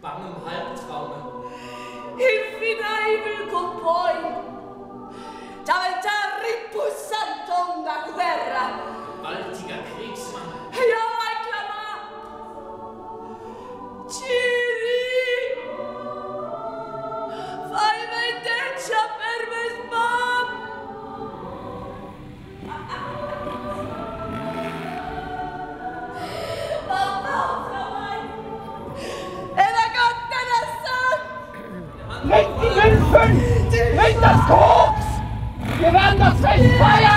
bangem Halbtraume. Hilf mir, der Himmel, Kompoi! Damit Mit die Nymphen! Bringt das Koks! Wir werden das Fest feiern!